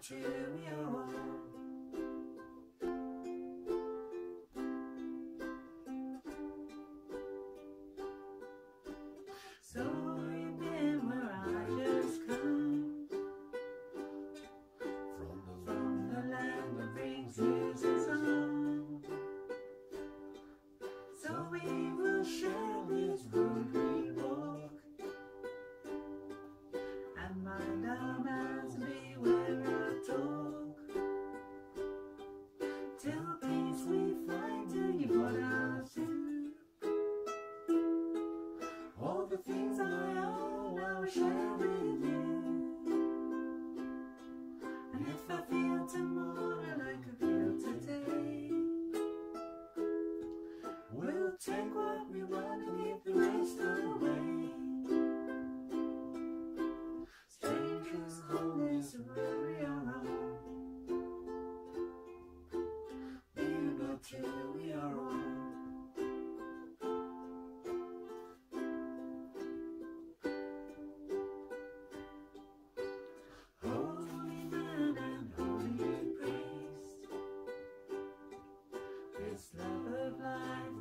cheerio. Love of life